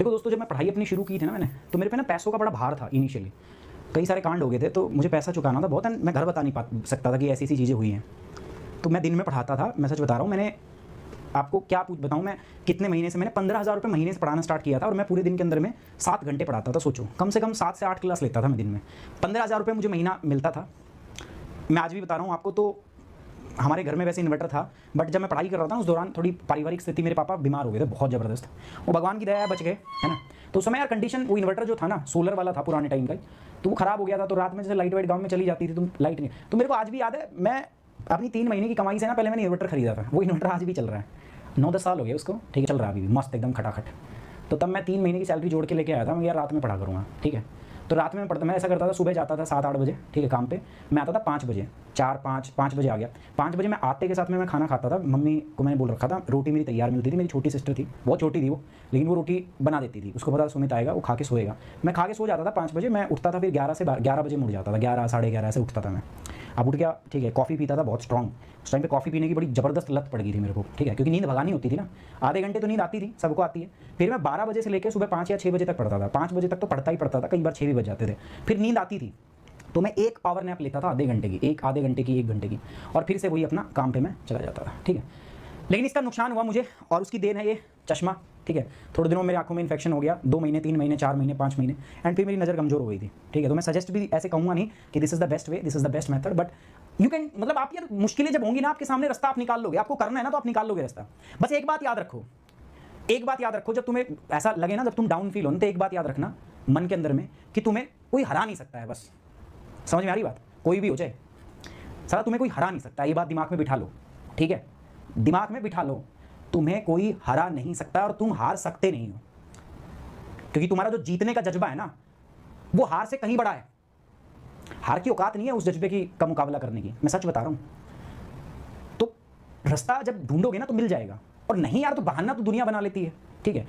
देखो दोस्तों, जब मैं पढ़ाई अपनी शुरू की थी ना मैंने तो मेरे पे ना पैसों का बड़ा भार था इनिशियली कई सारे कांड हो गए थे तो मुझे पैसा चुकाना था बहुत मैं घर बता नहीं पा, सकता था कि ऐसी ऐसी चीज़ें हुई हैं। तो मैं दिन में पढ़ाता था, मैं सच बता रहा हूँ, मैंने आपको क्या पूछ, बताऊँ मैं कितने महीने से, मैंने पंद्रह हज़ार रुपये महीने से पढ़ाना स्टार्ट किया था और मैं पूरे दिन के अंदर में सात घंटे पढ़ाता था, सोचो। कम से कम सात से आठ क्लास लेता था मैं दिन में। पंद्रह हज़ार रुपये मुझे महीना मिलता था। मैं आज भी बता रहा हूँ आपको तो हमारे घर में वैसे इन्वर्टर था बट जब मैं पढ़ाई कर रहा था, उस दौरान थोड़ी पारिवारिक स्थिति मेरे पापा बीमार हो गए थे, बहुत ज़बरदस्त। वो भगवान की दया है बच गए, है ना? तो उस समय यार कंडीशन वो इन्वर्टर जो था ना सोलर वाला था पुराने टाइम का तो वो खराब हो गया था तो रात में जैसे लाइट वाइट गाँव में चली जाती थी तुम लाइट नहीं। तो मेरे को आज भी याद है, मैं अपनी तीन महीने की कमाई से ना पहले मैंने इन्वर्टर खरीदा था, वो इन्वर्टर आज भी चल रहा है। नौ दस साल हो गए उसको, ठीक है, चल रहा है अभी भी, मस्त एकदम खटाखट। तो तब मैं तीन महीने की सैलरी जोड़ के लेके आया था, मैं यार रात में पढ़ा करूँगा, ठीक है? तो रात में मैं पढ़ता मैं ऐसा करता था, सुबह जाता था सात आठ बजे, ठीक है, काम पे। मैं आता था पाँच बजे, चार पाँच पाँच बजे आ गया। पाँच बजे मैं आते के साथ में मैं खाना खाता था। मम्मी को मैंने बोल रखा था, रोटी मेरी तैयार मिलती थी, मेरी छोटी सिस्टर थी, बहुत छोटी थी वो, लेकिन वो रोटी बना देती थी। उसको पता सुमित आएगा, वो खा के सोएगा। मैं खा के सो जाता था पाँच बजे, मैं उठता था फिर ग्यारह से ग्यारह बजे मुड़ जाता था, ग्यारह, साढ़े ग्यारह से उठता था मैं। अब उठ गया, ठीक है कॉफ़ी पीता था, बहुत स्ट्रॉन्ग उस टाइम पे कॉफ़ी पीने की बड़ी ज़बरदस्त लत पड़ गई थी मेरे को, ठीक है, क्योंकि नींद भगानी होती थी ना। आधे घंटे तो नींद आती थी, सबको आती है। फिर मैं बारह बजे से लेकर सुबह पाँच या छः बजे तक पढ़ता था। पाँच बजे तक तो पढ़ता ही पड़ता था, कई बार छः भी बज जाते थे। फिर नींद आती थी तो मैं एक आवर नैप लेता था आधे घंटे की, एक आधे घंटे की, एक घंटे की, और फिर से वही अपना काम पे मैं चला जाता था, ठीक है। लेकिन इसका नुकसान हुआ मुझे, और उसकी देन है ये चश्मा, ठीक है? थोड़े दिनों मेरी आँखों में इन्फेक्शन हो गया, दो महीने, तीन महीने, चार महीने, पाँच महीने एंड फिर मेरी नज़र कमज़ोर हो गई थी, ठीक है? तो मैं सजेस्ट भी ऐसे कहूँगा नहीं कि this is the best way this is the best method but you can मतलब आप यार मुश्किलें जब होंगी ना, आपके सामने रास्ता आप निकाल लोगे, आपको करना है ना तो आप निकाल लोगे रास्ता। बस एक बात याद रखो, एक बात याद रखो, जब तुम्हें ऐसा लगे ना, जब तुम डाउन फील हो तो एक बात याद रखना मन के अंदर में कि तुम्हें कोई हरा नहीं सकता है बस। समझ में आ रही बात? कोई भी हो जाए सारा तुम्हें कोई हरा नहीं सकता, ये बात दिमाग में बिठा लो, ठीक है? दिमाग में बिठा लो। तुम्हें कोई हरा नहीं सकता और तुम हार सकते नहीं हो। क्योंकि तुम्हारा जो जीतने का जज्बा है ना, वो हार से कहीं बड़ा है। हार की औकात नहीं है उस जज्बे की का मुकाबला करने की। मैं सच बता रहा हूँ। तो रास्ता जब ढूंढोगे ना तो मिल जाएगा। और नहीं यार तो बहाना तो दुनिया बना लेती है। ठीक है?